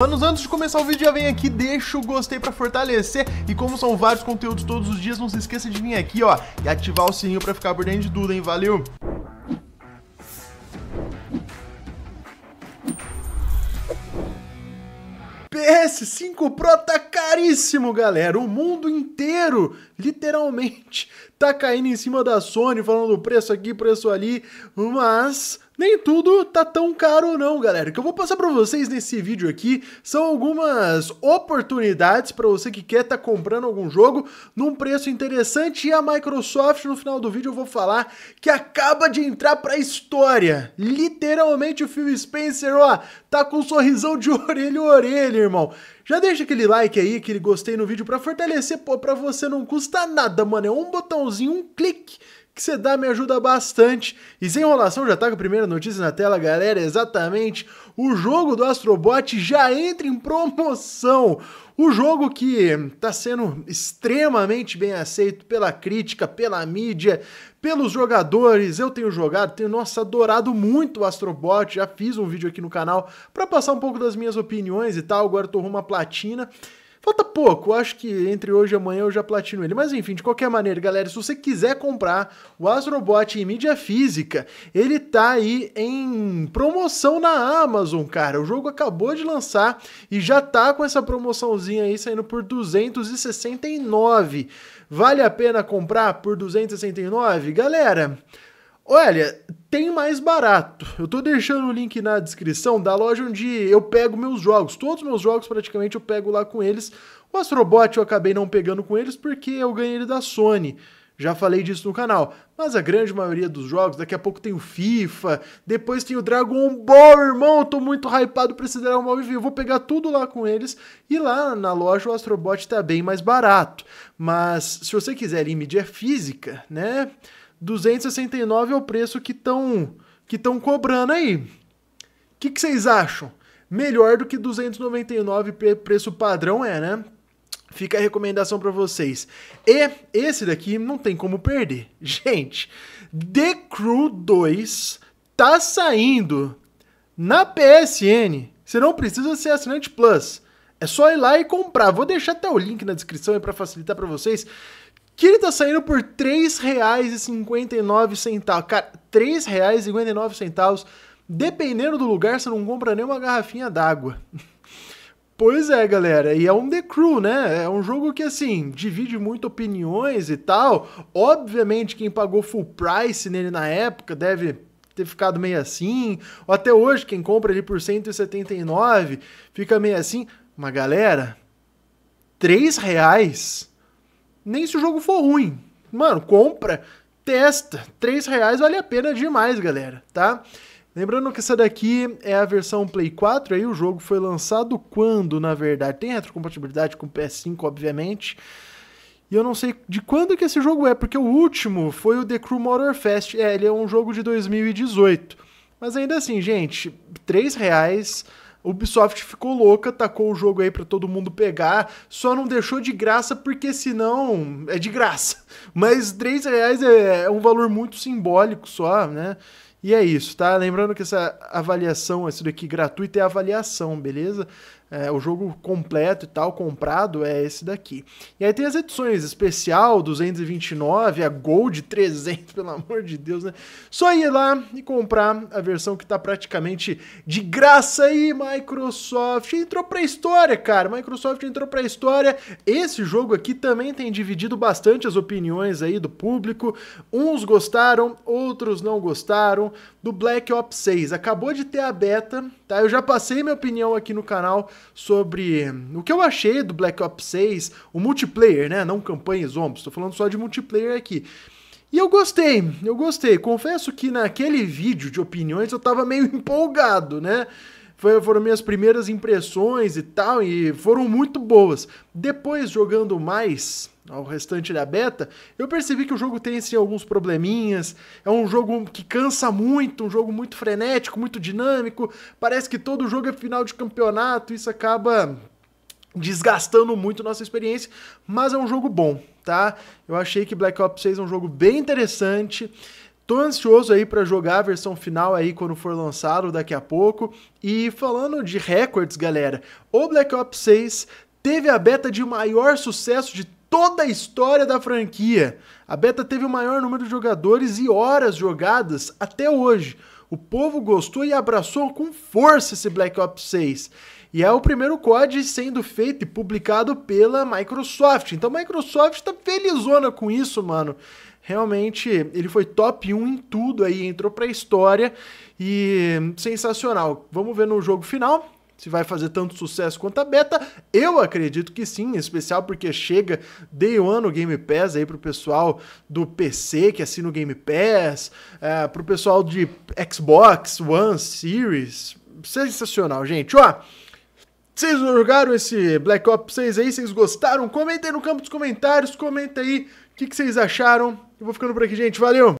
Manos, antes de começar o vídeo, já vem aqui, deixa o gostei pra fortalecer. E como são vários conteúdos todos os dias, não se esqueça de vir aqui, ó, e ativar o sininho pra ficar por dentro de tudo, hein? Valeu! PS5 Pro tá caríssimo, galera. O mundo inteiro, literalmente, tá caindo em cima da Sony, falando preço aqui, preço ali, mas nem tudo tá tão caro não, galera. O que eu vou passar para vocês nesse vídeo aqui são algumas oportunidades para você que quer tá comprando algum jogo num preço interessante e a Microsoft no final do vídeo eu vou falar que acaba de entrar para a história. Literalmente o Phil Spencer, ó, tá com um sorrisão de orelha a orelha, irmão. Já deixa aquele like aí, aquele gostei no vídeo para fortalecer, pô, para você não custa nada, mano. É um botãozinho, um clique que você dá me ajuda bastante. E sem enrolação, já tá com a primeira notícia na tela, galera. Exatamente, o jogo do Astrobot já entra em promoção. O jogo que está sendo extremamente bem aceito pela crítica, pela mídia, pelos jogadores. Eu tenho jogado, tenho, nossa, adorado muito o Astrobot. Já fiz um vídeo aqui no canal para passar um pouco das minhas opiniões e tal. Agora tô rumo à platina. Falta pouco, acho que entre hoje e amanhã eu já platino ele. Mas enfim, de qualquer maneira, galera, se você quiser comprar o Astrobot em mídia física, ele tá aí em promoção na Amazon, cara. O jogo acabou de lançar e já tá com essa promoçãozinha aí saindo por 269. Vale a pena comprar por 269? Galera, Olha, tem mais barato. Eu tô deixando o link na descrição da loja onde eu pego meus jogos. Todos os meus jogos praticamente eu pego lá com eles. O Astrobot eu acabei não pegando com eles porque eu ganhei ele da Sony. Já falei disso no canal. Mas a grande maioria dos jogos, daqui a pouco tem o FIFA, depois tem o Dragon Ball, irmão. Eu tô muito hypado pra esse Dragon Ball. Eu vou pegar tudo lá com eles. E lá na loja o Astrobot tá bem mais barato. Mas se você quiser ir em mídia física, né? 269 é o preço que estão que estão cobrando aí. O que, que vocês acham? Melhor do que 299 preço padrão é, né? Fica a recomendação para vocês. E esse daqui não tem como perder. Gente, The Crew 2 tá saindo na PSN. Você não precisa ser assinante Plus. É só ir lá e comprar. Vou deixar até o link na descrição para facilitar para vocês que ele tá saindo por R$ 3,59. Cara, R$ 3,59. Dependendo do lugar, você não compra nem uma garrafinha d'água. Pois é, galera, e é um The Crew, né? É um jogo que, assim, divide muito opiniões e tal. Obviamente, quem pagou full price nele na época deve ter ficado meio assim. Ou até hoje, quem compra ele por 179 fica meio assim. Mas, galera, 3 reais nem se o jogo for ruim. Mano, compra, testa. 3 reais vale a pena demais, galera, tá? Lembrando que essa daqui é a versão Play 4, aí o jogo foi lançado quando, na verdade? Tem retrocompatibilidade com o PS5, obviamente. E eu não sei de quando que esse jogo é, porque o último foi o The Crew Motorfest. É, ele é um jogo de 2018. Mas ainda assim, gente, 3 reais Ubisoft ficou louca, tacou o jogo aí para todo mundo pegar, só não deixou de graça porque senão é de graça. Mas 3 reais é, é um valor muito simbólico só, né? E é isso, tá? Lembrando que essa avaliação, esse daqui gratuito é avaliação, beleza? É, o jogo completo e tal, comprado, é esse daqui. E aí tem as edições especial 229, a Gold 300, pelo amor de Deus, né? Só ir lá e comprar a versão que tá praticamente de graça aí, Microsoft. Entrou pra história, cara. Microsoft entrou pra história. Esse jogo aqui também tem dividido bastante as opiniões aí do público. Uns gostaram, outros não gostaram. Do Black Ops 6. Acabou de ter a beta, tá? Eu já passei minha opinião aqui no canal sobre o que eu achei do Black Ops 6, o multiplayer, né? Não campanha zombies, tô falando só de multiplayer aqui. E eu gostei, eu gostei. Confesso que naquele vídeo de opiniões eu tava meio empolgado, né? Foram minhas primeiras impressões e tal, e foram muito boas. Depois, jogando mais ao restante da beta, eu percebi que o jogo tem assim, alguns probleminhas. É um jogo que cansa muito, um jogo muito frenético, muito dinâmico. Parece que todo jogo é final de campeonato, isso acaba desgastando muito nossa experiência, mas é um jogo bom, tá? Eu achei que Black Ops 6 é um jogo bem interessante Tô ansioso aí para jogar a versão final aí quando for lançado daqui a pouco. E falando de recordes, galera, o Black Ops 6 teve a beta de maior sucesso de toda a história da franquia. A beta teve o maior número de jogadores e horas jogadas até hoje. O povo gostou e abraçou com força esse Black Ops 6. E é o primeiro COD sendo feito e publicado pela Microsoft. Então a Microsoft tá felizona com isso, mano. Realmente, ele foi top 1 em tudo aí, entrou pra história e sensacional. Vamos ver no jogo final se vai fazer tanto sucesso quanto a beta. Eu acredito que sim, em especial porque chega Day One no Game Pass aí pro pessoal do PC que assina o Game Pass, é, pro pessoal de Xbox One Series. Sensacional, gente. Ó, vocês jogaram esse Black Ops 6 aí? Vocês gostaram? Comentem no campo dos comentários, comenta aí o que, que vocês acharam. Eu vou ficando por aqui, gente. Valeu!